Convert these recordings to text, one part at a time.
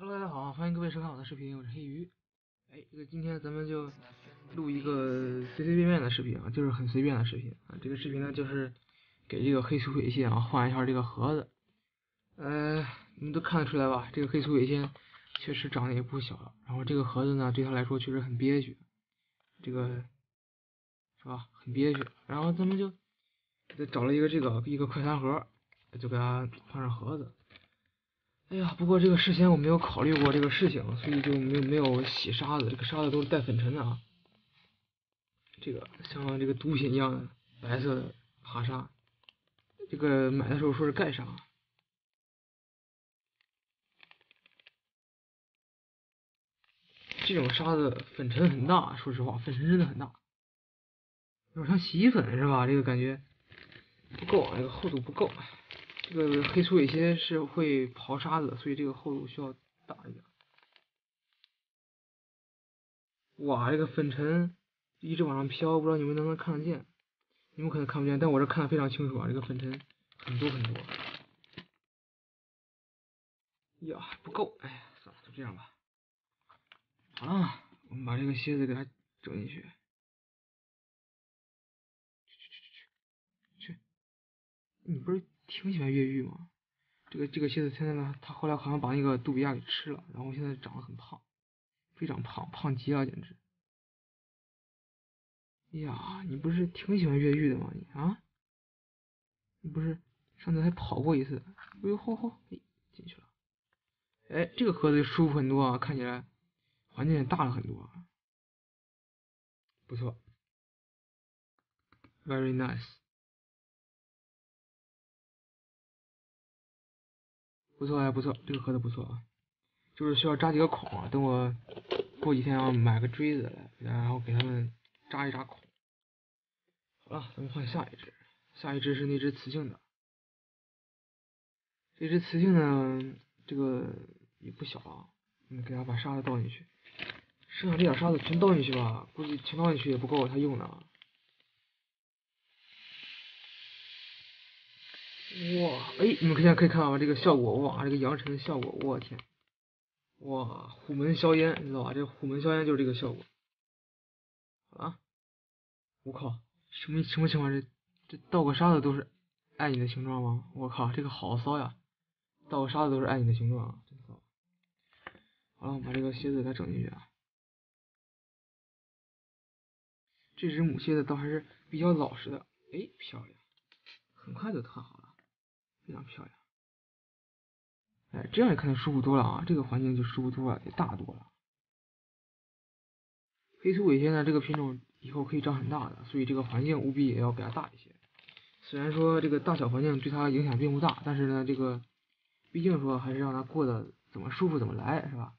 Hello，大家好，欢迎各位收看我的视频，我是黑鱼。哎，这个今天咱们就录一个随随便便的视频啊，就是很随便的视频啊。这个视频呢，就是给这个黑粗尾线啊换一下这个盒子。呃，你们都看得出来吧？这个黑粗尾线确实长得也不小了，然后这个盒子呢，对他来说确实很憋屈，这个是吧？很憋屈。然后咱们就再找了一个这个一个快餐盒，就给它换上盒子。哎呀，不过这个事先我没有考虑过这个事情，所以就没有没有洗沙子，这个沙子都是带粉尘的啊。这个像这个毒品一样的白色的爬沙，这个买的时候说是盖沙，这种沙子粉尘很大，说实话粉尘真的很大，有点像洗衣粉是吧？这个感觉不够，这个厚度不够。这个黑粗尾蝎是会刨沙子，所以这个厚度需要大一点。哇，这个粉尘一直往上飘，不知道你们能不能看得见？你们可能看不见，但我这看的非常清楚啊，这个粉尘很多很多。呀，不够，哎呀，算了，就这样吧。好了，我们把这个蝎子给它整进。去去去去去去，你不是？挺喜欢越狱吗？这个这个蝎子现在呢，它后来好像把那个杜比亚给吃了，然后现在长得很胖，非常胖，胖极了简直。哎呀，你不是挺喜欢越狱的吗？你啊？你不是上次还跑过一次？哎呦吼吼，哎进去了。哎，这个盒子舒服很多啊，看起来环境也大了很多啊，不错，very nice。不错还不错，这个盒子不错啊，就是需要扎几个孔啊。等我过几天要买个锥子来，然后给他们扎一扎孔。好了，咱们换下一只，下一只是那只雌性的。这只雌性呢，这个也不小啊，嗯，给它把沙子倒进去，剩下这点沙子全倒进去吧，估计全倒进去也不够它用的啊。哇，哎，你们现在可以看到吗这个效果，哇，这个扬尘的效果，我天，哇，虎门硝烟，你知道吧？这虎门硝烟就是这个效果。啊，我靠，什么什么情况？这这倒个沙子都是爱你的形状吗？我靠，这个好骚呀！倒个沙子都是爱你的形状，真骚。好了，我把这个蝎子给它整进去啊。这只母蝎子倒还是比较老实的，哎，漂亮，很快就特好了。非常漂亮，哎，这样也看舒服多了啊！这个环境就舒服多了，也大多了。黑土尾蝎呢，这个品种以后可以长很大的，所以这个环境务必也要给它大一些。虽然说这个大小环境对它影响并不大，但是呢，这个毕竟说还是让它过得怎么舒服怎么来，是吧？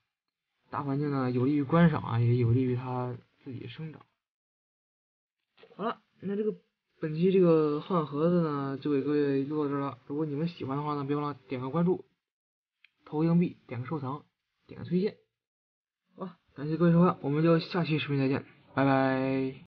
大环境呢，有利于观赏啊，也有利于它自己生长。好了，那这个。本期这个换盒子呢，就给各位录到这了。如果你们喜欢的话呢，别忘了点个关注，投个硬币，点个收藏，点个推荐。好，感谢各位收看，我们就下期视频再见，拜拜。